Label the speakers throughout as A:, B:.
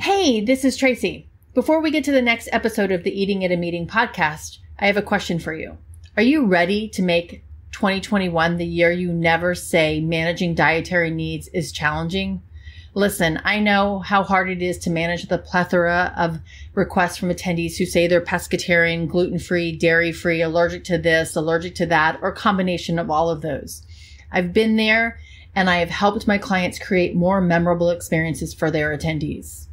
A: Hey, this is Tracy. Before we get to the next episode of the Eating at a Meeting podcast, I have a question for you. Are you ready to make 2021 the year you never say managing dietary needs is challenging? Listen, I know how hard it is to manage the plethora of requests from attendees who say they're pescatarian, gluten free, dairy free, allergic to this, allergic to that, or combination of all of those. I've been there and I have helped my clients create more memorable experiences for their attendees.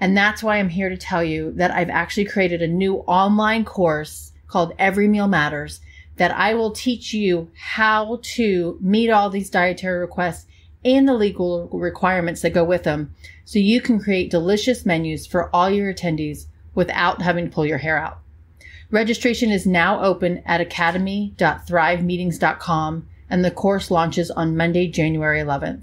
A: And that's why I'm here to tell you that I've actually created a new online course called Every Meal Matters that I will teach you how to meet all these dietary requests and the legal requirements that go with them so you can create delicious menus for all your attendees without having to pull your hair out. Registration is now open at academy.thrivemeetings.com and the course launches on Monday, January 11th.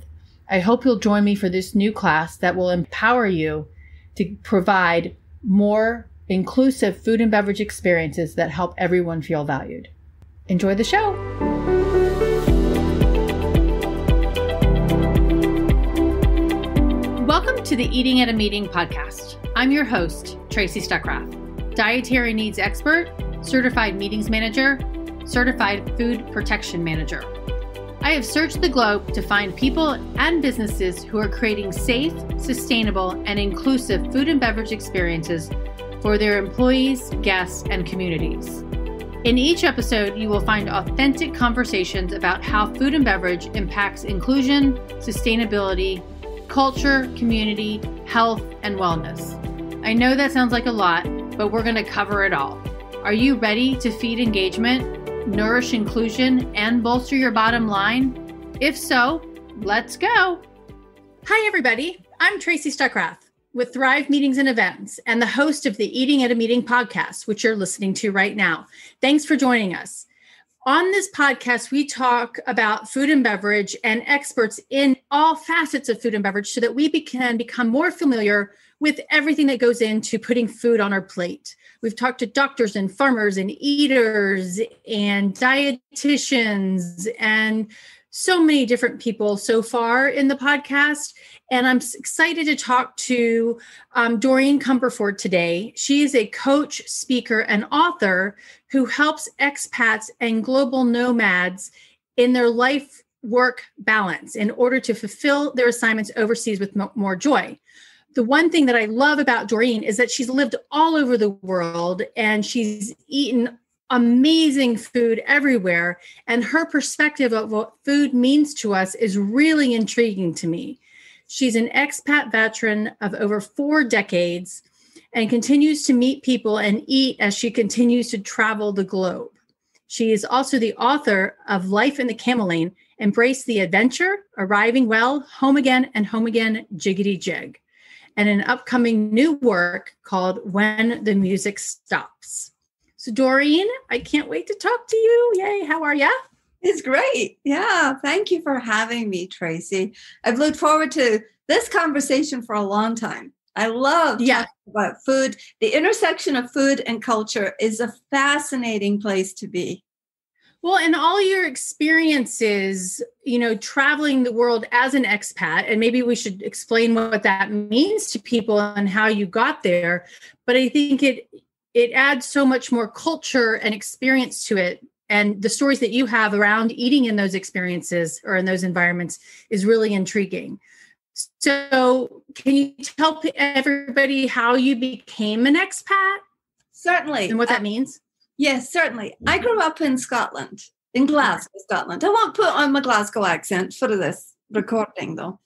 A: I hope you'll join me for this new class that will empower you to provide more inclusive food and beverage experiences that help everyone feel valued. Enjoy the show. Welcome to the Eating at a Meeting podcast. I'm your host, Tracy Stuckrath, dietary needs expert, certified meetings manager, certified food protection manager. I have searched the globe to find people and businesses who are creating safe, sustainable, and inclusive food and beverage experiences for their employees, guests, and communities. In each episode, you will find authentic conversations about how food and beverage impacts inclusion, sustainability, culture, community, health, and wellness. I know that sounds like a lot, but we're going to cover it all. Are you ready to feed engagement, nourish inclusion, and bolster your bottom line? If so, let's go. Hi, everybody. I'm Tracy Stuckrath with Thrive Meetings and Events and the host of the Eating at a Meeting podcast, which you're listening to right now. Thanks for joining us. On this podcast, we talk about food and beverage and experts in all facets of food and beverage so that we can become more familiar with everything that goes into putting food on our plate. We've talked to doctors and farmers and eaters and dietitians and so many different people so far in the podcast. And I'm excited to talk to um, Doreen Cumberford today. She is a coach, speaker, and author who helps expats and global nomads in their life work balance in order to fulfill their assignments overseas with more joy the one thing that I love about Doreen is that she's lived all over the world and she's eaten amazing food everywhere. And her perspective of what food means to us is really intriguing to me. She's an expat veteran of over four decades and continues to meet people and eat as she continues to travel the globe. She is also the author of Life in the Camel Lane Embrace the Adventure, Arriving Well, Home Again, and Home Again, Jiggity Jig and an upcoming new work called When the Music Stops. So, Doreen, I can't wait to talk to you. Yay, how are you?
B: It's great. Yeah, thank you for having me, Tracy. I've looked forward to this conversation for a long time. I love yeah. about food. The intersection of food and culture is a fascinating place to be.
A: Well, and all your experiences, you know, traveling the world as an expat, and maybe we should explain what that means to people and how you got there. But I think it it adds so much more culture and experience to it. And the stories that you have around eating in those experiences or in those environments is really intriguing. So, can you tell everybody how you became an expat?
B: Certainly.
A: And what that uh, means?
B: Yes, certainly. I grew up in Scotland, in Glasgow, Scotland. I won't put on my Glasgow accent for this recording, though.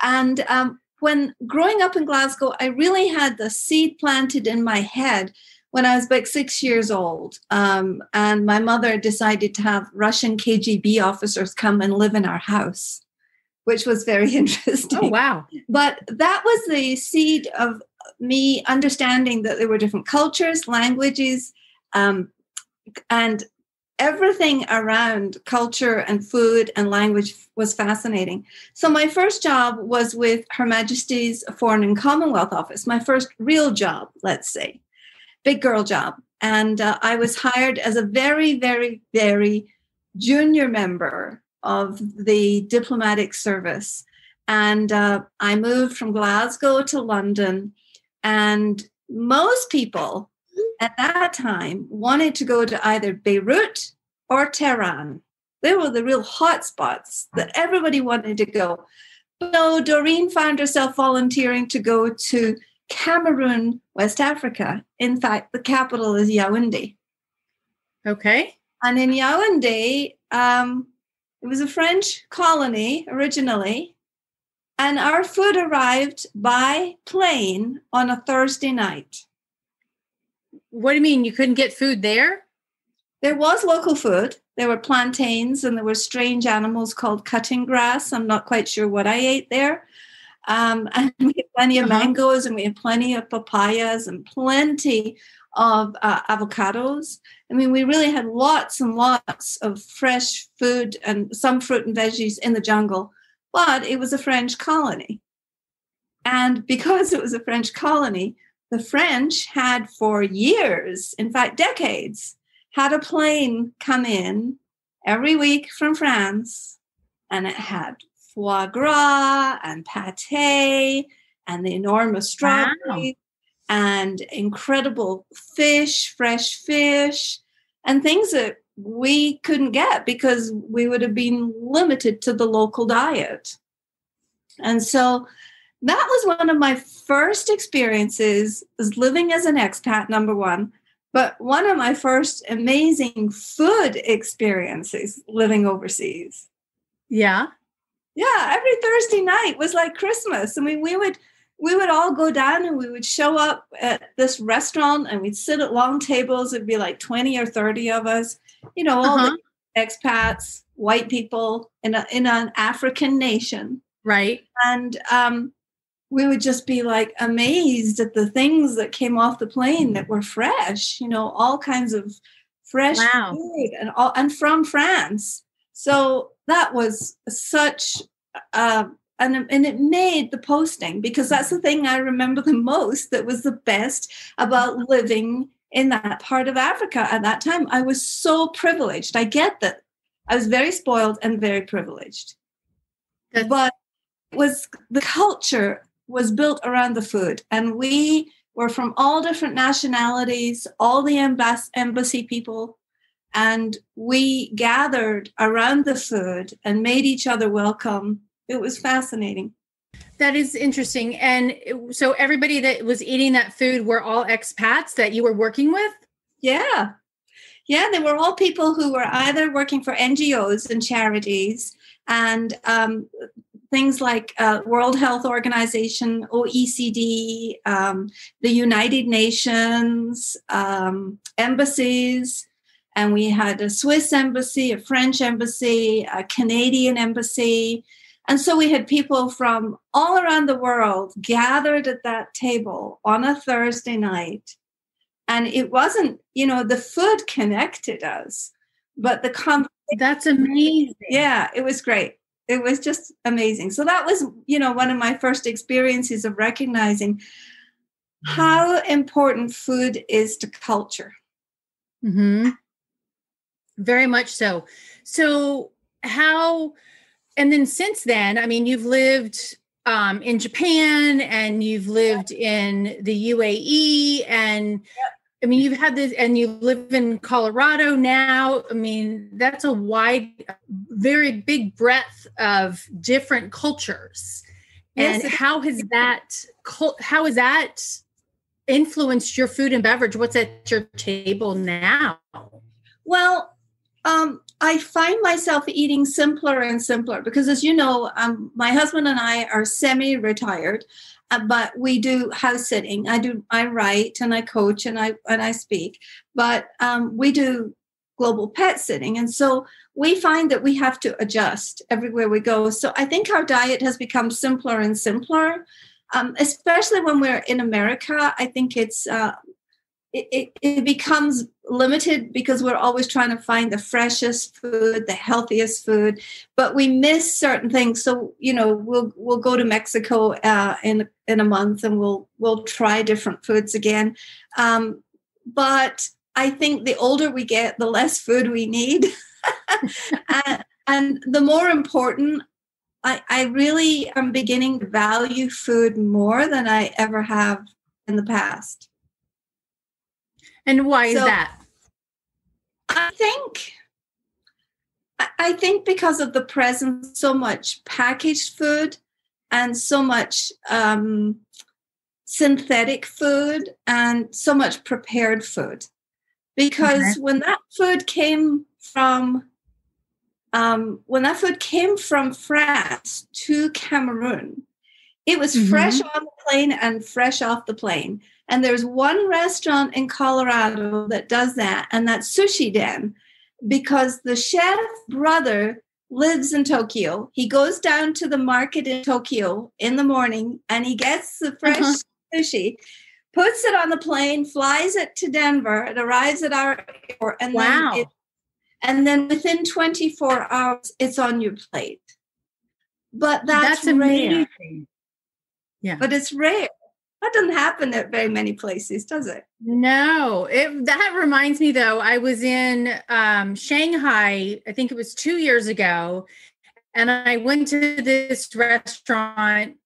B: And um, when growing up in Glasgow, I really had the seed planted in my head when I was about six years old. Um, and my mother decided to have Russian KGB officers come and live in our house, which was very interesting.
A: Oh, wow.
B: But that was the seed of me understanding that there were different cultures, languages, um, and everything around culture and food and language was fascinating. So my first job was with Her Majesty's Foreign and Commonwealth Office, my first real job, let's say, big girl job. And uh, I was hired as a very, very, very junior member of the diplomatic service. And uh, I moved from Glasgow to London. And most people at that time wanted to go to either Beirut or Tehran. They were the real hot spots that everybody wanted to go. So Doreen found herself volunteering to go to Cameroon, West Africa. In fact, the capital is Yaoundé.
A: Okay.
B: And in Yaoundé, um, it was a French colony originally, and our food arrived by plane on a Thursday night.
A: What do you mean you couldn't get food there?
B: There was local food. There were plantains and there were strange animals called cutting grass. I'm not quite sure what I ate there. Um, and we had plenty of uh-huh. mangoes and we had plenty of papayas and plenty of uh, avocados. I mean, we really had lots and lots of fresh food and some fruit and veggies in the jungle, but it was a French colony. And because it was a French colony, the French had for years, in fact, decades, had a plane come in every week from France, and it had foie gras and pate and the enormous strawberries wow. and incredible fish, fresh fish, and things that we couldn't get because we would have been limited to the local diet. And so that was one of my first experiences as living as an expat, number one. But one of my first amazing food experiences living overseas.
A: Yeah.
B: Yeah, every Thursday night was like Christmas. I mean, we would we would all go down and we would show up at this restaurant and we'd sit at long tables. It'd be like 20 or 30 of us, you know, all uh-huh. the expats, white people in a, in an African nation.
A: Right.
B: And um, we would just be like amazed at the things that came off the plane that were fresh, you know, all kinds of fresh wow. food and all and from France. So that was such uh, and, and it made the posting because that's the thing I remember the most that was the best about living in that part of Africa at that time. I was so privileged. I get that. I was very spoiled and very privileged. That's- but was the culture was built around the food. And we were from all different nationalities, all the embass- embassy people, and we gathered around the food and made each other welcome. It was fascinating.
A: That is interesting. And so everybody that was eating that food were all expats that you were working with?
B: Yeah. Yeah, they were all people who were either working for NGOs and charities and um, things like uh, World Health Organization, OECD, um, the United Nations, um, embassies, and we had a Swiss embassy, a French embassy, a Canadian embassy. And so we had people from all around the world gathered at that table on a Thursday night. And it wasn't, you know, the food connected us, but the conversation.
A: That's amazing.
B: Yeah, it was great it was just amazing. So that was, you know, one of my first experiences of recognizing how important food is to culture.
A: Hmm. Very much so. So how, and then since then, I mean, you've lived um, in Japan and you've lived in the UAE and. I mean, you've had this, and you live in Colorado now. I mean, that's a wide, very big breadth of different cultures. Yes, and how has that how has that influenced your food and beverage? What's at your table now?
B: Well, um, I find myself eating simpler and simpler because, as you know, um, my husband and I are semi-retired. Uh, but we do house sitting. I do. I write and I coach and I and I speak. But um, we do global pet sitting, and so we find that we have to adjust everywhere we go. So I think our diet has become simpler and simpler, um, especially when we're in America. I think it's uh, it, it, becomes limited because we're always trying to find the freshest food the healthiest food but we miss certain things. So you know we'll we'll go to mexico uh, in in a month and we'll we'll try different foods again. Um, but i think the older we get the less food we need. And, and the more important I, I really am beginning to value food more than I ever have in the past.
A: And why is that?
B: I think I think because of the presence so much packaged food and so much um, synthetic food and so much prepared food. Because okay. when that food came from um, when that food came from France to Cameroon, it was mm-hmm. fresh on the plane and fresh off the plane. And there's one restaurant in Colorado that does that, and that's Sushi Den, because the chef brother lives in Tokyo. He goes down to the market in Tokyo in the morning and he gets the fresh uh-huh. sushi, puts it on the plane, flies it to Denver. It arrives at our airport, and wow. then it, and then within 24 hours, it's on your plate. But that's, that's rare. Yeah. But it's rare. That doesn't happen at very many places, does it?
A: No. It that reminds me though, I was in um, Shanghai, I think it was two years ago, and I went to this restaurant,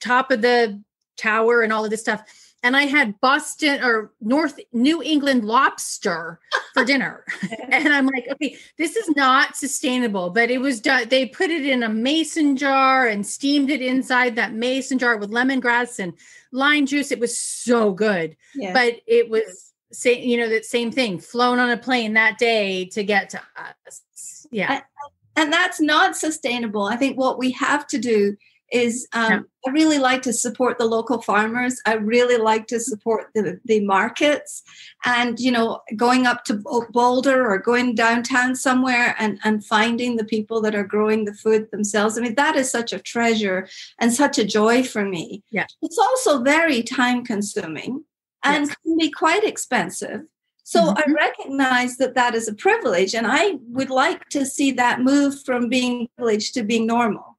A: top of the tower and all of this stuff and I had Boston or North New England lobster for dinner. and I'm like, okay, this is not sustainable, but it was done. They put it in a mason jar and steamed it inside that mason jar with lemongrass and lime juice. It was so good. But it was say, you know, that same thing, flown on a plane that day to get to us. Yeah.
B: And that's not sustainable. I think what we have to do is um, yeah. I really like to support the local farmers. I really like to support the, the markets. And, you know, going up to Boulder or going downtown somewhere and, and finding the people that are growing the food themselves. I mean, that is such a treasure and such a joy for me.
A: Yeah.
B: It's also very time consuming and yes. can be quite expensive. So mm-hmm. I recognize that that is a privilege, and I would like to see that move from being privileged to being normal.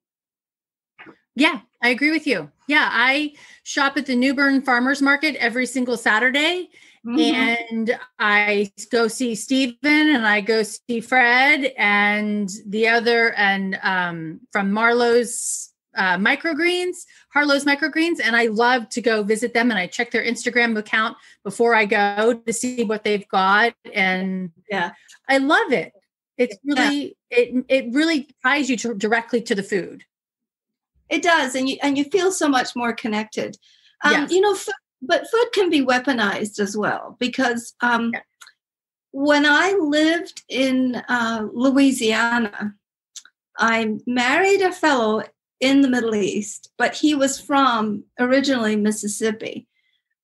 A: Yeah, I agree with you. Yeah, I shop at the New Bern Farmers Market every single Saturday. Mm-hmm. And I go see Stephen and I go see Fred and the other and um, from Marlowe's uh, microgreens, Harlow's microgreens, and I love to go visit them and I check their Instagram account before I go to see what they've got. And
B: yeah,
A: I love it. It's really yeah. it it really ties you to, directly to the food.
B: It does, and you and you feel so much more connected. Um, yes. You know, food, but food can be weaponized as well because um, yeah. when I lived in uh, Louisiana, I married a fellow in the Middle East, but he was from originally Mississippi.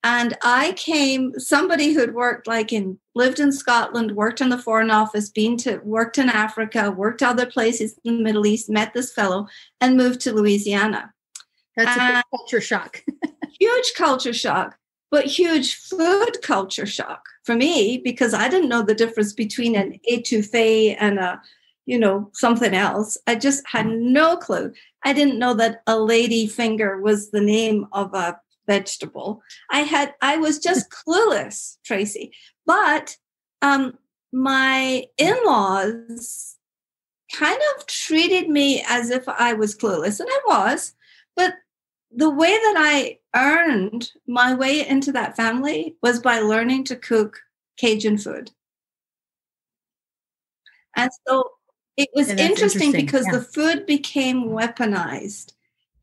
B: And I came, somebody who'd worked like in, lived in Scotland, worked in the Foreign Office, been to, worked in Africa, worked other places in the Middle East, met this fellow, and moved to Louisiana.
A: That's and a culture shock.
B: huge culture shock, but huge food culture shock for me because I didn't know the difference between an etouffee and a, you know, something else. I just had no clue. I didn't know that a lady finger was the name of a vegetable. I had I was just clueless, Tracy. But um, my in-laws kind of treated me as if I was clueless, and I was. But the way that I earned my way into that family was by learning to cook Cajun food. And so it was interesting, interesting, because yeah. the food became weaponized.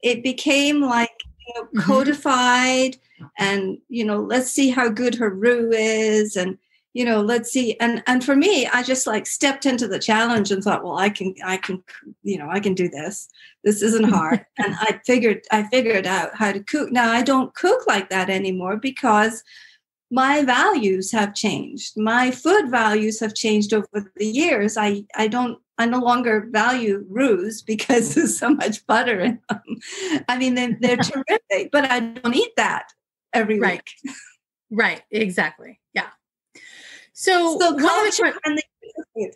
B: It became like know, mm-hmm. codified and you know let's see how good her roux is and you know let's see. And and for me i just like stepped into the challenge and thought well i can i can you know i can do this. This isn't hard. And i figured i figured out how to cook. Now i don't cook like that anymore because my values have changed. My food values have changed over the years. I i don't I no longer value roux because there's so much butter in them. I mean, they're, they're terrific, but I don't eat that every
A: right.
B: week.
A: Right, exactly. Yeah. So,
B: so culture and the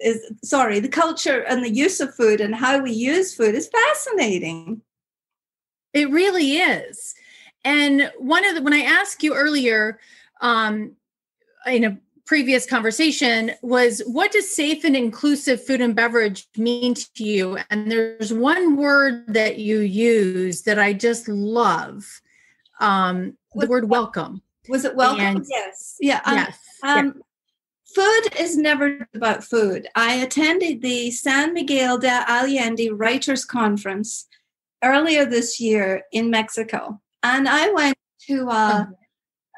B: is sorry, the culture and the use of food and how we use food is fascinating.
A: It really is. And one of the when I asked you earlier, um, you know, previous conversation was what does safe and inclusive food and beverage mean to you? And there's one word that you use that I just love. Um, the word welcome.
B: Was it welcome? And, yes. Yeah. Um, yes. Um, yeah. Food is never about food. I attended the San Miguel de Allende Writers Conference earlier this year in Mexico, and I went to a,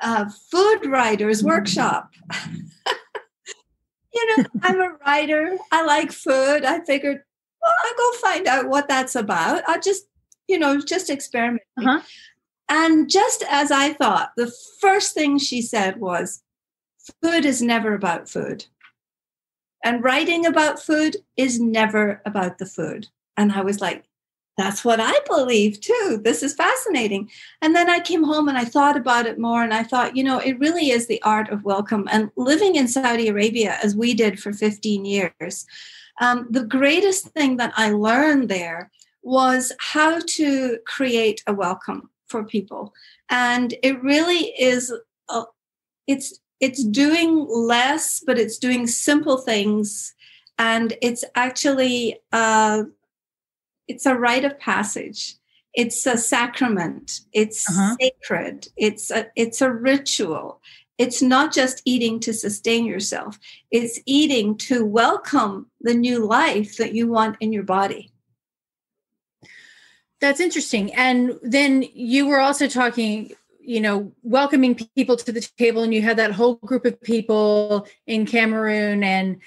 B: a food writers workshop. you know, I'm a writer. I like food. I figured, well, I'll go find out what that's about. I'll just, you know, just experiment. Uh-huh. And just as I thought, the first thing she said was, food is never about food. And writing about food is never about the food. And I was like, that's what I believe too. This is fascinating. And then I came home and I thought about it more and I thought, you know, it really is the art of welcome. And living in Saudi Arabia, as we did for 15 years, um, the greatest thing that I learned there was how to create a welcome for people. And it really is, uh, it's, it's doing less, but it's doing simple things. And it's actually, uh, it's a rite of passage. It's a sacrament. It's uh-huh. sacred. It's a it's a ritual. It's not just eating to sustain yourself. It's eating to welcome the new life that you want in your body.
A: That's interesting. And then you were also talking you know welcoming people to the table and you had that whole group of people in cameroon and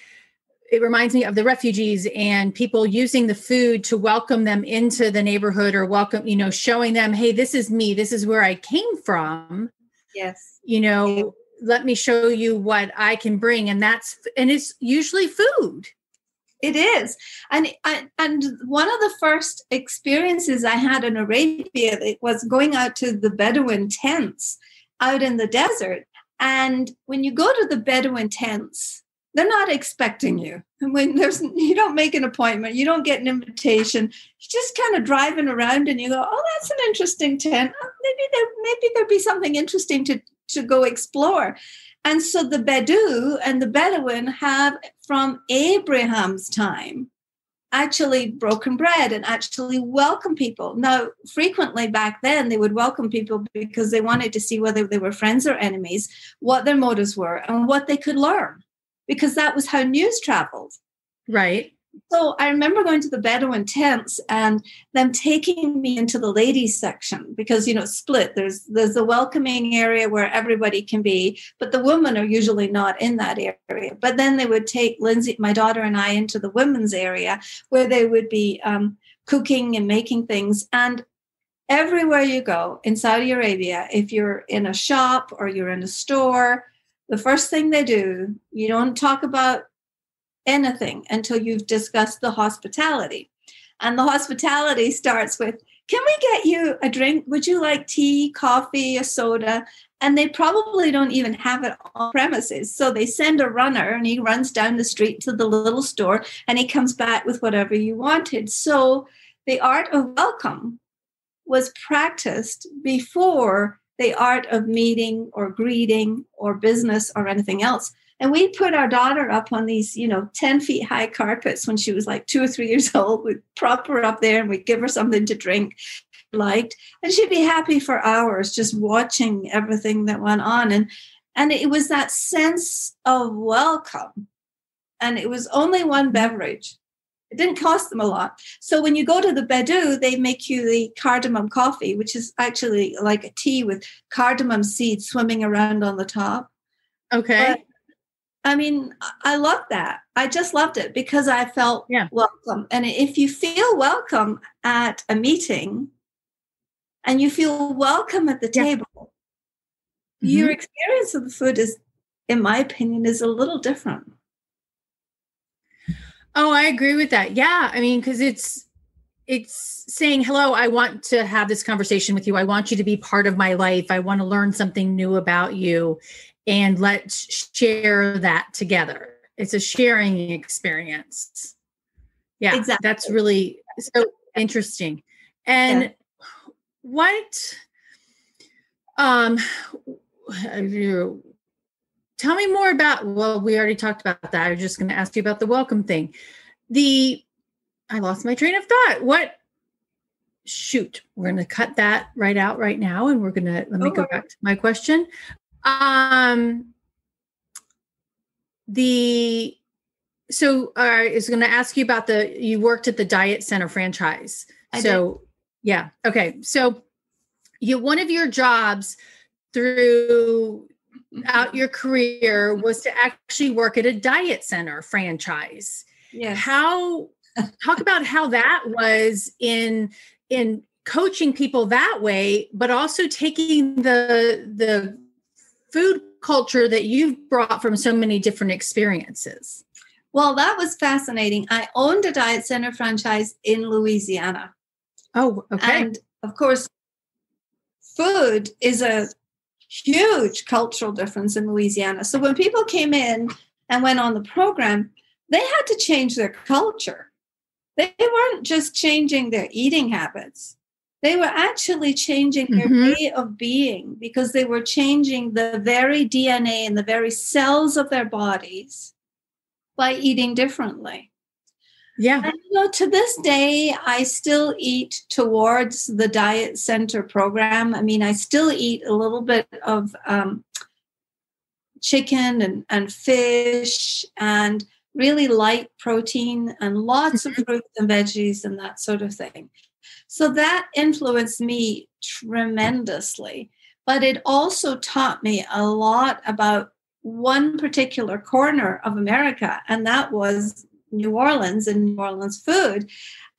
A: it reminds me of the refugees and people using the food to welcome them into the neighborhood or welcome, you know, showing them, hey, this is me, this is where I came from.
B: Yes.
A: You know, yeah. let me show you what I can bring. And that's, and it's usually food.
B: It is, and and one of the first experiences I had in Arabia it was going out to the Bedouin tents out in the desert. And when you go to the Bedouin tents, they're not expecting you. When there's you don't make an appointment, you don't get an invitation. You're just kind of driving around and you go, "Oh, that's an interesting tent. Oh, maybe there maybe there'd be something interesting to to go explore." And so the Bedou and the Bedouin have from Abraham's time actually broken bread and actually welcome people. Now, frequently back then, they would welcome people because they wanted to see whether they were friends or enemies, what their motives were, and what they could learn because that was how news traveled.
A: Right.
B: So I remember going to the Bedouin tents and them taking me into the ladies section because you know split. There's there's a welcoming area where everybody can be, but the women are usually not in that area. But then they would take Lindsay, my daughter, and I into the women's area where they would be um, cooking and making things. And everywhere you go in Saudi Arabia, if you're in a shop or you're in a store the first thing they do, you don't talk about anything until you've discussed the hospitality. And the hospitality starts with, Can we get you a drink? Would you like tea, coffee, a soda? And they probably don't even have it on premises. So they send a runner and he runs down the street to the little store and he comes back with whatever you wanted. So the art of welcome was practiced before the art of meeting or greeting or business or anything else. And we put our daughter up on these, you know, 10 feet high carpets when she was like two or three years old. We'd prop her up there and we'd give her something to drink liked and she'd be happy for hours just watching everything that went on and and it was that sense of welcome and it was only one beverage it didn't cost them a lot. So when you go to the Bedou, they make you the cardamom coffee, which is actually like a tea with cardamom seeds swimming around on the top.
A: Okay.
B: But, I mean, I love that. I just loved it because I felt yeah. welcome. And if you feel welcome at a meeting and you feel welcome at the yeah. table, mm-hmm. your experience of the food is, in my opinion, is a little different.
A: Oh, I agree with that. Yeah. I mean, because it's it's saying, hello, I want to have this conversation with you. I want you to be part of my life. I want to learn something new about you. And let's share that together. It's a sharing experience. Yeah. Exactly. That's really so interesting. And yeah. what um tell me more about well we already talked about that. I was just going to ask you about the welcome thing. The i lost my train of thought. What shoot we're going to cut that right out right now and we're going to let me go back to my question. Um the so uh, i was going to ask you about the you worked at the diet center franchise. I so did. yeah okay. So you one of your jobs through out mm-hmm. your career was to actually work at a diet center franchise. Yeah. How talk about how that was in in coaching people that way, but also taking the the food culture that you've brought from so many different experiences.
B: Well, that was fascinating. I owned a diet center franchise in Louisiana.
A: Oh, okay.
B: And of course, food is a huge cultural difference in Louisiana. So when people came in and went on the program, they had to change their culture. They weren't just changing their eating habits. They were actually changing their mm-hmm. way of being because they were changing the very DNA and the very cells of their bodies by eating differently.
A: Yeah.
B: And, you know, to this day, I still eat towards the diet center program. I mean, I still eat a little bit of um, chicken and, and fish and really light protein and lots of mm-hmm. fruits and veggies and that sort of thing. So that influenced me tremendously. But it also taught me a lot about one particular corner of America, and that was New Orleans and New Orleans food.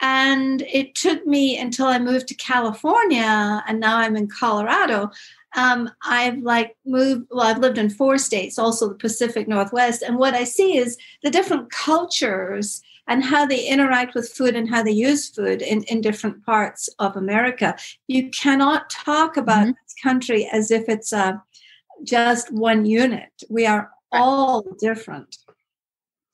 B: And it took me until I moved to California and now I'm in Colorado. Um, I've like moved, well, I've lived in four states, also the Pacific Northwest. And what I see is the different cultures and how they interact with food and how they use food in, in different parts of America. You cannot talk about mm-hmm. this country as if it's a, uh, just one unit. We are all different.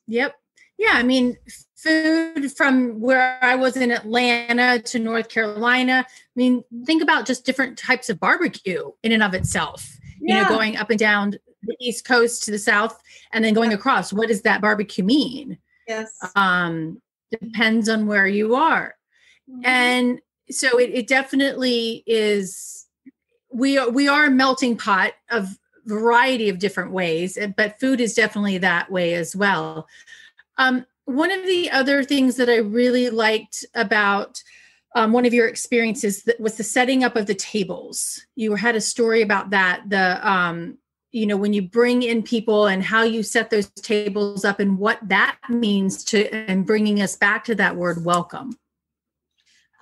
A: Yep. Yeah, I mean, food from where I was in Atlanta to North Carolina. I mean, think about just different types of barbecue in and of itself. Yeah. You know, going up and down the East Coast to the South and then going across. What does that barbecue mean?
B: Yes.
A: Um, depends on where you are. Mm-hmm. And so it, it definitely is we are we are a melting pot of variety of different ways, but food is definitely that way as well. Um, one of the other things that I really liked about um, one of your experiences that was the setting up of the tables. You had a story about that. The um, you know when you bring in people and how you set those tables up and what that means to and bringing us back to that word welcome.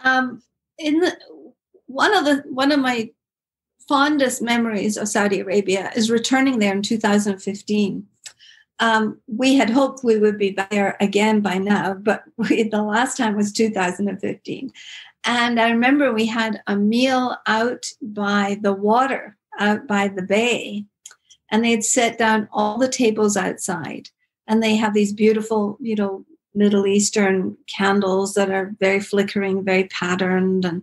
B: Um, in the one of the one of my fondest memories of Saudi Arabia is returning there in 2015 um, we had hoped we would be there again by now, but we, the last time was 2015. And I remember we had a meal out by the water, out by the bay, and they'd set down all the tables outside. And they have these beautiful, you know, Middle Eastern candles that are very flickering, very patterned. And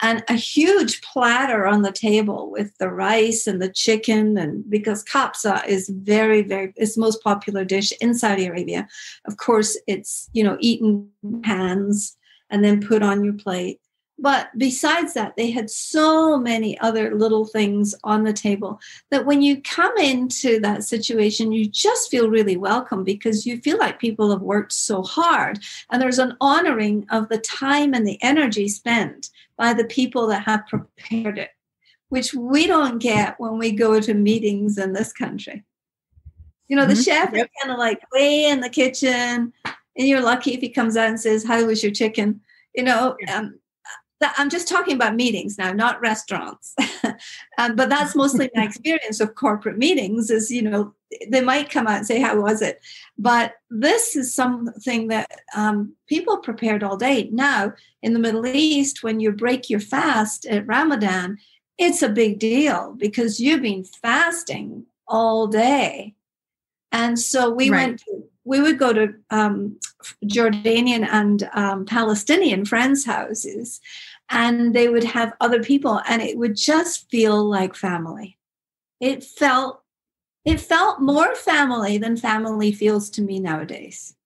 B: and a huge platter on the table with the rice and the chicken and because kabsa is very very it's the most popular dish in saudi arabia. Of course it's you know eaten hands and then put on your plate. But besides that they had so many other little things on the table that when you come into that situation you just feel really welcome because you feel like people have worked so hard and there's an honoring of the time and the energy spent by the people that have prepared it, which we don't get when we go to meetings in this country. You know, the mm-hmm. chef is kind of like way in the kitchen, and you're lucky if he comes out and says, How was your chicken? You know, um, I'm just talking about meetings now, not restaurants. um, but that's mostly my experience of corporate meetings is, you know, they might come out and say, How was it? But this is something that um, people prepared all day. Now, in the Middle East, when you break your fast at Ramadan, it's a big deal because you've been fasting all day. And so we right. went to, we would go to um, Jordanian and um, Palestinian friends' houses, and they would have other people, and it would just feel like family. It felt it felt more family than family feels to me nowadays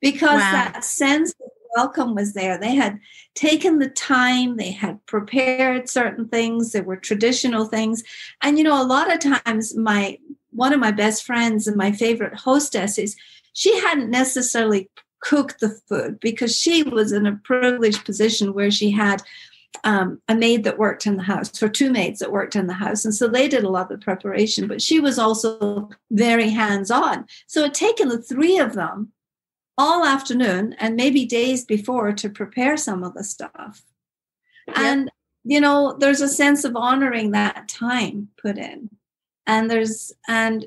B: because wow. that sense of welcome was there. They had taken the time, they had prepared certain things, there were traditional things. And you know, a lot of times my one of my best friends and my favorite hostesses, she hadn't necessarily cooked the food because she was in a privileged position where she had um, a maid that worked in the house or two maids that worked in the house. And so they did a lot of the preparation, but she was also very hands on. So it taken the three of them all afternoon and maybe days before to prepare some of the stuff. Yep. And, you know, there's a sense of honoring that time put in. And there's, and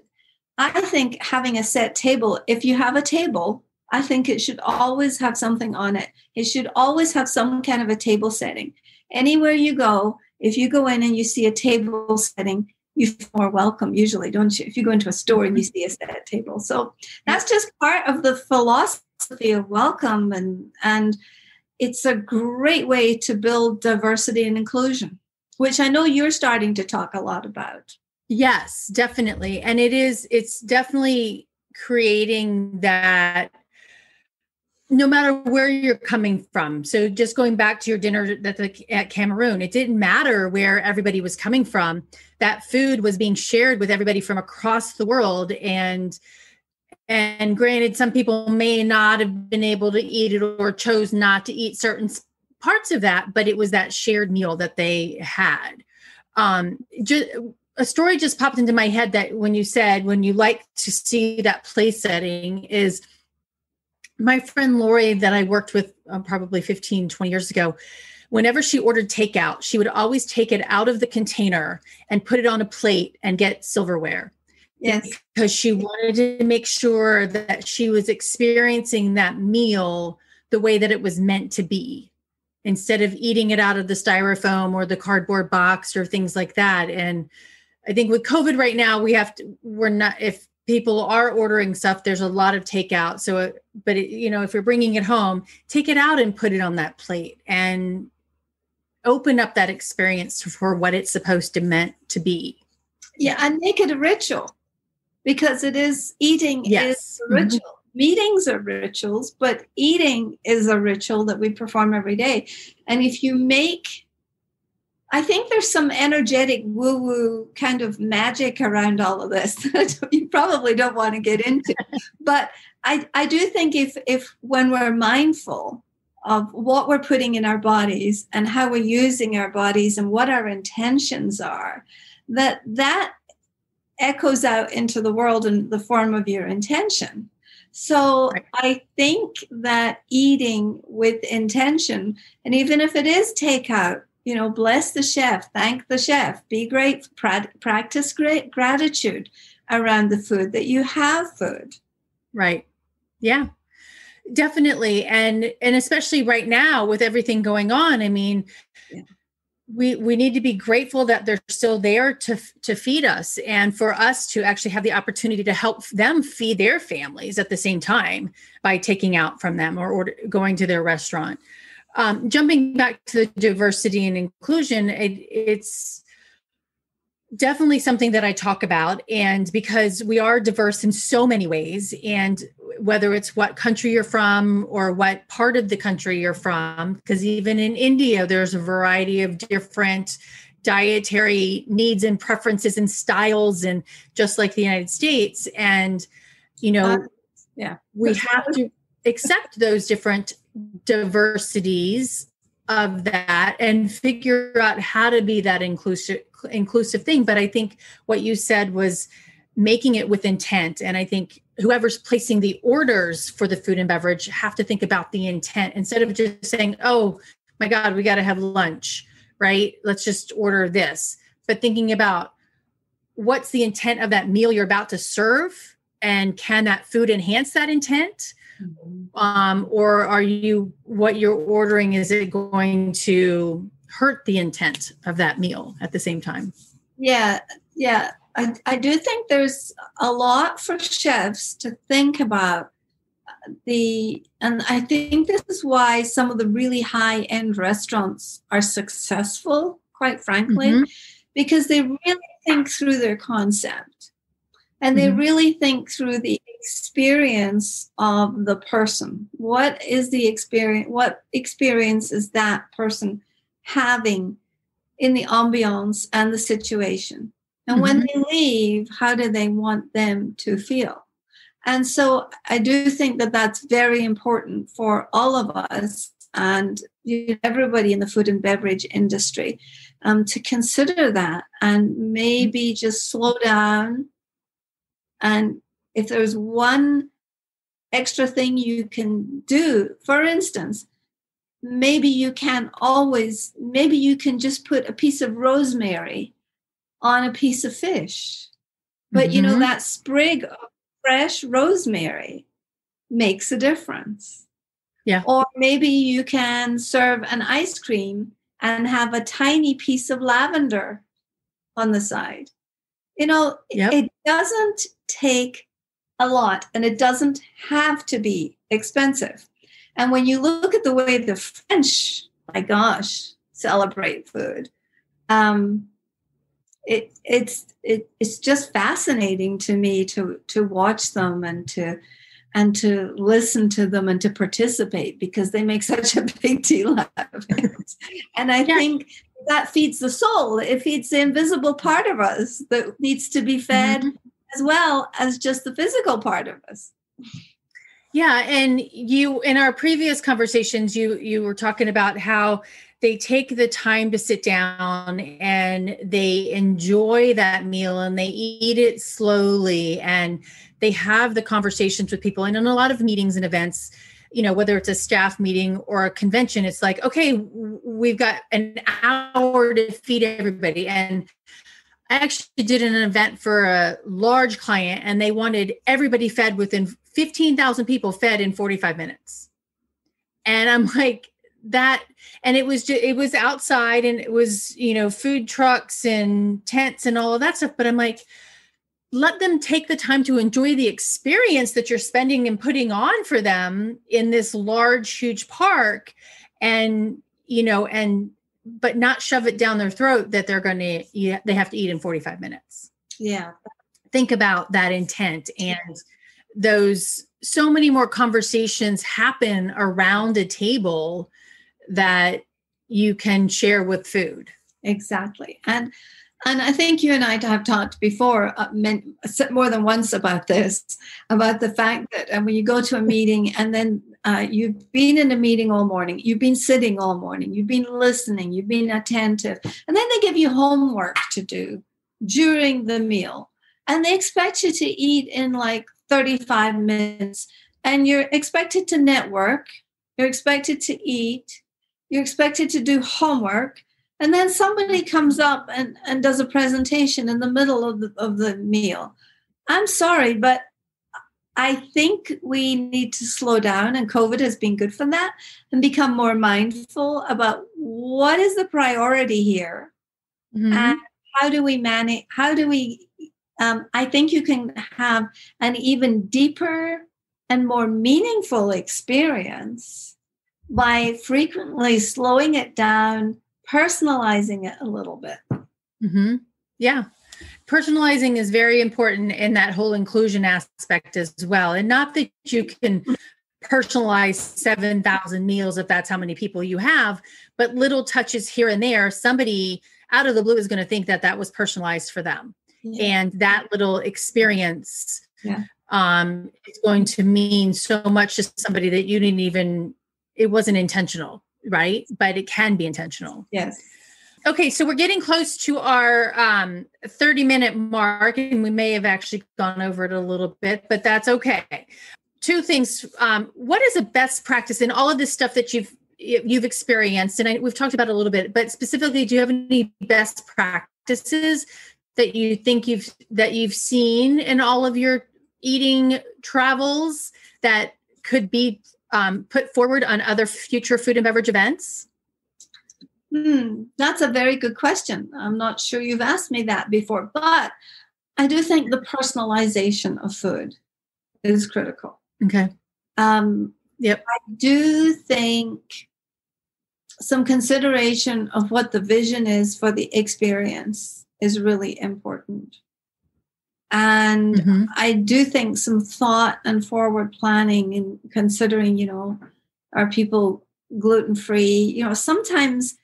B: I think having a set table, if you have a table, I think it should always have something on it. It should always have some kind of a table setting. Anywhere you go, if you go in and you see a table setting, you feel more welcome usually, don't you? If you go into a store and you mm-hmm. see a set table. So that's just part of the philosophy of welcome and and it's a great way to build diversity and inclusion, which I know you're starting to talk a lot about.
A: Yes, definitely. And it is it's definitely creating that no matter where you're coming from. So just going back to your dinner at, the, at Cameroon, it didn't matter where everybody was coming from. That food was being shared with everybody from across the world, and and granted, some people may not have been able to eat it or chose not to eat certain parts of that, but it was that shared meal that they had. Um, just, a story just popped into my head that when you said when you like to see that place setting is my friend Lori that I worked with um, probably 15, 20 years ago, whenever she ordered takeout, she would always take it out of the container and put it on a plate and get silverware.
B: Yes.
A: Because she wanted to make sure that she was experiencing that meal the way that it was meant to be instead of eating it out of the styrofoam or the cardboard box or things like that. And I think with COVID right now, we have to, we're not, if people are ordering stuff there's a lot of takeout so it, but it, you know if you're bringing it home take it out and put it on that plate and open up that experience for what it's supposed to meant to be
B: yeah and make it a ritual because it is eating yes. is a mm-hmm. ritual mm-hmm. meetings are rituals but eating is a ritual that we perform every day and if you make I think there's some energetic woo woo kind of magic around all of this that you probably don't want to get into. but I, I do think if, if when we're mindful of what we're putting in our bodies and how we're using our bodies and what our intentions are, that that echoes out into the world in the form of your intention. So right. I think that eating with intention, and even if it is takeout, you know, bless the chef, thank the chef, be great, practice great gratitude around the food that you have food.
A: Right. Yeah. Definitely. And and especially right now with everything going on, I mean, yeah. we we need to be grateful that they're still there to to feed us and for us to actually have the opportunity to help them feed their families at the same time by taking out from them or, or going to their restaurant um, jumping back to the diversity and inclusion, it, it's definitely something that I talk about. And because we are diverse in so many ways, and whether it's what country you're from or what part of the country you're from, because even in India, there's a variety of different dietary needs and preferences and styles, and just like the United States. And, you know, uh,
B: yeah,
A: we have to accept those different diversities of that and figure out how to be that inclusive inclusive thing. But i think what you said was making it with intent. And i think whoever's placing the orders for the food and beverage have to think about the intent instead of just saying oh my god we got to have lunch right? Let's just order this. But thinking about what's the intent of that meal you're about to serve and can that food enhance that intent. Um, or are you what you're ordering? Is it going to hurt the intent of that meal at the same time?
B: Yeah, yeah. I, I do think there's a lot for chefs to think about the and i think this is why some of the really high end restaurants are successful quite frankly mm-hmm. because they really think through their concept and they mm-hmm. really think through the experience of the person. What is the experience? What experience is that person having in the ambiance and the situation? And mm-hmm. when they leave, how do they want them to feel? And so I do think that that's very important for all of us and everybody in the food and beverage industry um, to consider that and maybe just slow down. And if there's one extra thing you can do, for instance, maybe you can always, maybe you can just put a piece of rosemary on a piece of fish. But mm-hmm. you know, mm-hmm. that sprig of fresh rosemary makes a difference.
A: Yeah.
B: Or maybe you can serve an ice cream and have a tiny piece of lavender on the side. You know, yep. it doesn't take a lot and it doesn't have to be expensive. And when you look at the way the French, my gosh, celebrate food, um, it it's it, it's just fascinating to me to to watch them and to and to listen to them and to participate because they make such a big deal out of it. and I yeah. think that feeds the soul. It feeds the invisible part of us that needs to be fed mm-hmm. As well as just the physical part of us.
A: Yeah, and you in our previous conversations you you were talking about how they take the time to sit down and they enjoy that meal and they eat it slowly and they have the conversations with people and in a lot of meetings and events you know whether it's a staff meeting or a convention it's like okay we've got an hour to feed everybody and I actually did an event for a large client and they wanted everybody fed within 15,000 people fed in 45 minutes. And I'm like, that and it was just it was outside and it was you know food trucks and tents and all of that stuff but i'm like let them take the time to enjoy the experience that you're spending and putting on for them in this large huge park and you know and but not shove it down their throat that they're going to yeah, they have to eat in 45 minutes.
B: Yeah.
A: Think about that intent and those so many more conversations happen around a table that you can share with food.
B: Exactly. And and I think you and I have talked before, uh, more than once about this, about the fact that uh, when you go to a meeting and then uh, you've been in a meeting all morning, you've been sitting all morning, you've been listening, you've been attentive, and then they give you homework to do during the meal. And they expect you to eat in like 35 minutes, and you're expected to network, you're expected to eat, you're expected to do homework. And then somebody comes up and, and does a presentation in the middle of the, of the meal. I'm sorry but i think we need to slow down and covid has been good for that and become more mindful about what is the priority here mm-hmm. and how do we manage how do we um, i think you can have an even deeper and more meaningful experience by frequently slowing it down personalizing it a little bit.
A: Mm-hmm. Yeah. Personalizing is very important in that whole inclusion aspect as well. And not that you can personalize 7,000 meals if that's how many people you have, but little touches here and there, somebody out of the blue is going to think that that was personalized for them. Yeah. And that little experience yeah. um, is going to mean so much to somebody that you didn't even, it wasn't intentional right? But it can be intentional.
B: Yes.
A: Okay, so we're getting close to our um, 30 minute mark, and we may have actually gone over it a little bit, but that's okay. Two things. Um, what is a best practice in all of this stuff that you've you've experienced, and I, we've talked about a little bit, but specifically, do you have any best practices that you think you've that you've seen in all of your eating travels that could be um, put forward on other future food and beverage events?
B: Hmm, that's a very good question. I'm not sure you've asked me that before, but I do think the personalization of food is critical.
A: Okay.
B: Um, yep. I do think some consideration of what the vision is for the experience is really important. And mm-hmm. I do think some thought and forward planning and considering, you know, are people gluten free? You know, sometimes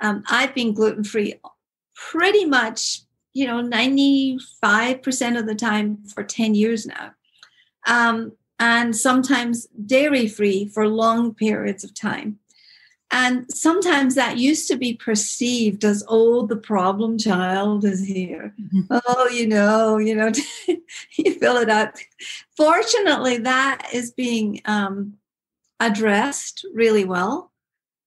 B: um, I've been gluten free pretty much, you know, 95% of the time for 10 years now. Um, and sometimes dairy free for long periods of time. And sometimes that used to be perceived as, oh, the problem child is here. Mm-hmm. Oh, you know, you know, you fill it up. Fortunately, that is being um, addressed really well.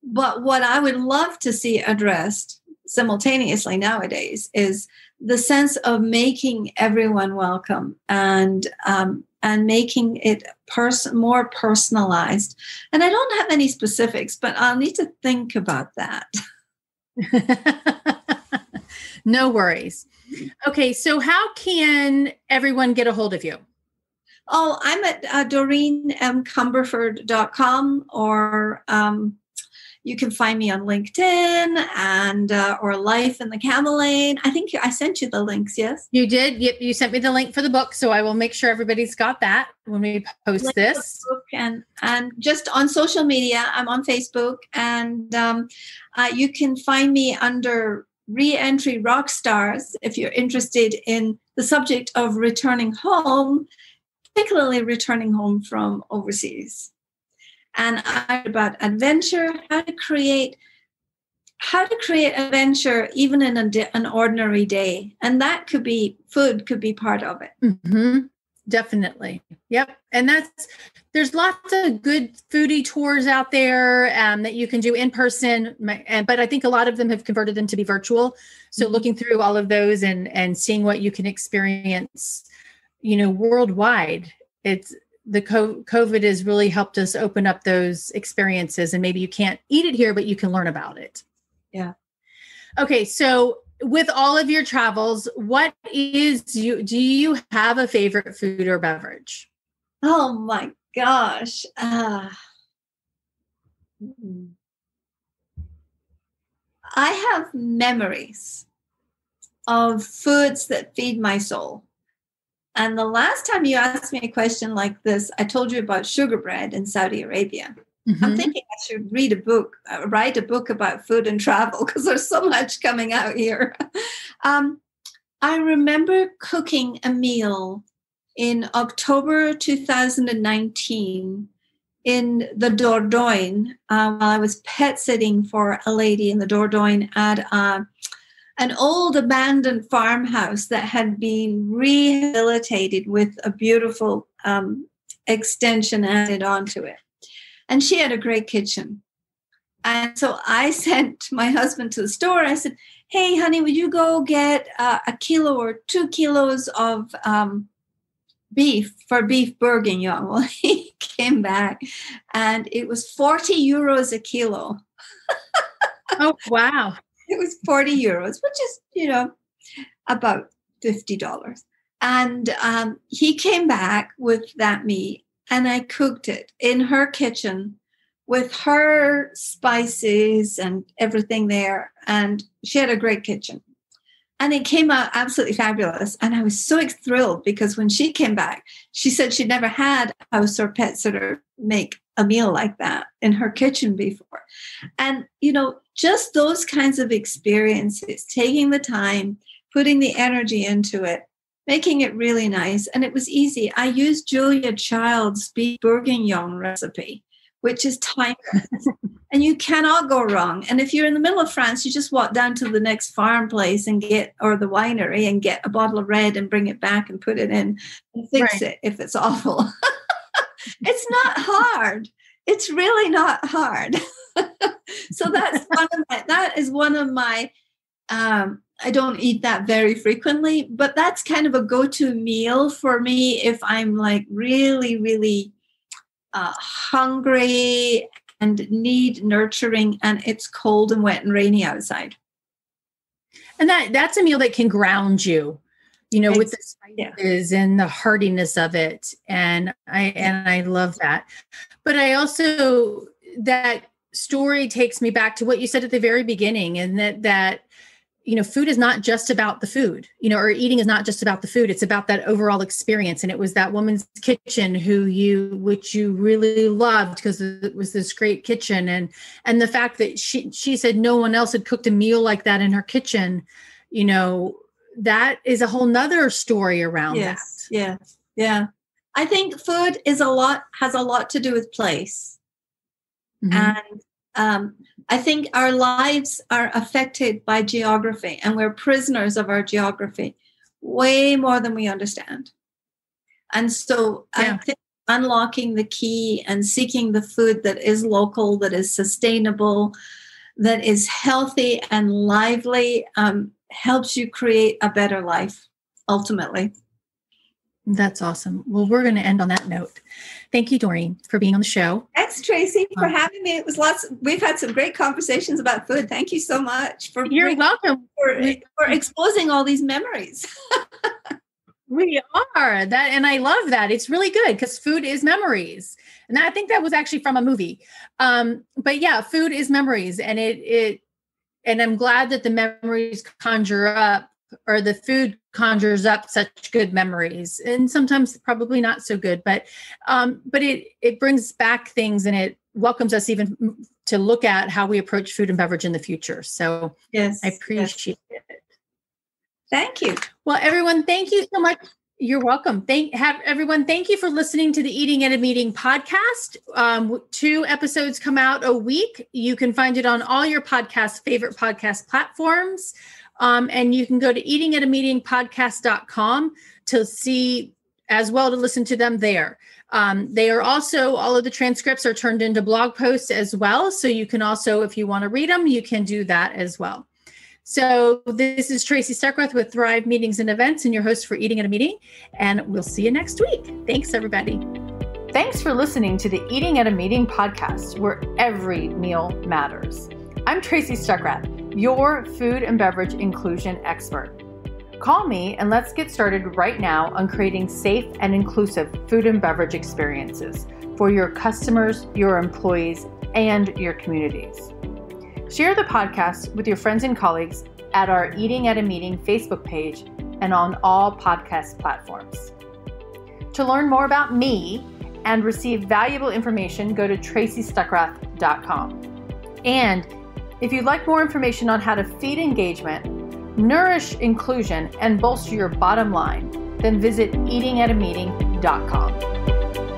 B: But what I would love to see addressed simultaneously nowadays is the sense of making everyone welcome and um, and making it pers- more personalized. And I don't have any specifics, but I'll need to think about that.
A: no worries. Okay, so how can everyone get a hold of you?
B: Oh, I'm at uh, DoreenMCumberford.com or um, you can find me on LinkedIn and uh, or Life in the Camel Lane. I think I sent you the links. Yes,
A: you did. Yep, you sent me the link for the book, so I will make sure everybody's got that when we post link this.
B: And and just on social media, I'm on Facebook, and um, uh, you can find me under Reentry Rock Stars if you're interested in the subject of returning home, particularly returning home from overseas and I about adventure, how to create how to create adventure even in a, an ordinary day. And that could be food could be part of it.
A: Mm-hmm. definitely. Yep. And that's there's lots of good foodie tours out there um, that you can do in person but i think a lot of them have converted them to be virtual. So mm-hmm. looking through all of those and and seeing what you can experience you know worldwide it's the COVID has really helped us open up those experiences. And maybe you can't eat it here, but you can learn about it.
B: Yeah.
A: Okay. So, with all of your travels, what is you? Do you have a favorite food or beverage?
B: Oh my gosh. Uh, I have memories of foods that feed my soul. And the last time you asked me a question like this, I told you about sugar bread in Saudi Arabia. Mm-hmm. I'm thinking I should read a book, uh, write a book about food and travel because there's so much coming out here. um, I remember cooking a meal in October 2019 in the Dordogne uh, while I was pet sitting for a lady in the Dordogne at uh, an old abandoned farmhouse that had been rehabilitated with a beautiful um, extension added onto it. And she had a great kitchen. And so I sent my husband to the store. I said, Hey, honey, would you go get uh, a kilo or two kilos of um, beef for beef bourguignon? Well, he came back and it was 40 euros a kilo.
A: oh, wow
B: it was 40 euros, which is, you know, about $50. And um, he came back with that meat and I cooked it in her kitchen with her spices and everything there. And she had a great kitchen. And it came out absolutely fabulous. And I was so thrilled because when she came back, she said she'd never had a house or pet sitter make a meal like that in her kitchen before. And, you know, just those kinds of experiences, taking the time, putting the energy into it, making it really nice. And it was easy. I used Julia Child's beef bourguignon recipe, which is timeless. and you cannot go wrong. And if you're in the middle of France, you just walk down to the next farm place and get, or the winery and get a bottle of red and bring it back and put it in and fix right. it if it's awful. it's not hard. It's really not hard. so that's one of my, that is one of my, um, I don't eat that very frequently, but that's kind of a go-to meal for me if I'm like really, really uh, hungry and need nurturing and it's cold and wet and rainy outside.
A: And that that's a meal that can ground you, you know, with the spices yeah. and the heartiness of it. And I and I love that. But I also that story takes me back to what you said at the very beginning and that that you know food is not just about the food you know or eating is not just about the food. It's about that overall experience. And it was that woman's kitchen who you which you really loved because it was this great kitchen. And and the fact that she she said no one else had cooked a meal like that in her kitchen you know that is a whole nother story around
B: yes, that yeah yeah. I think food is a lot has a lot to do with place. Mm-hmm. and um, I think our lives are affected by geography and we're prisoners of our geography way more than we understand. And so yeah. I think unlocking the key and seeking the food that is local, that is sustainable, that is healthy and lively um, helps you create a better life ultimately.
A: That's awesome. Well, we're going to end on that note. Thank you, Doreen, for being on the show.
B: Thanks, Tracy, for um, having me. It was lots. We've had some great conversations about food. Thank you so much for.
A: You're welcome
B: for, for exposing all these memories.
A: we are that, and I love that. It's really good because food is memories, and I think that was actually from a movie. Um, but yeah, food is memories, and it it, and I'm glad that the memories conjure up or the food conjures up such good memories and sometimes probably not so good but um but it it brings back things and it welcomes us even to look at how we approach food and beverage in the future so
B: yes
A: i appreciate yes. it
B: thank you
A: well everyone thank you so much you're welcome. Thank have everyone. Thank you for listening to the Eating at a Meeting podcast. Um, two episodes come out a week. You can find it on all your podcast favorite podcast platforms. Um, and you can go to eatingatameetingpodcast.com to see as well to listen to them there. Um, they are also, all of the transcripts are turned into blog posts as well. So you can also, if you want to read them, you can do that as well. So this is Tracy Stuckrath with Thrive Meetings and Events and your host for Eating at a Meeting. And we'll see you next week. Thanks, everybody. Thanks for listening to the Eating at a Meeting podcast, where every meal matters. I'm Tracy Stuckrath your food and beverage inclusion expert. Call me and let's get started right now on creating safe and inclusive food and beverage experiences for your customers, your employees, and your communities. Share the podcast with your friends and colleagues at our Eating at a Meeting Facebook page and on all podcast platforms. To learn more about me and receive valuable information, go to tracystuckrath.com. And if you'd like more information on how to feed engagement, nourish inclusion, and bolster your bottom line, then visit eatingatameeting.com.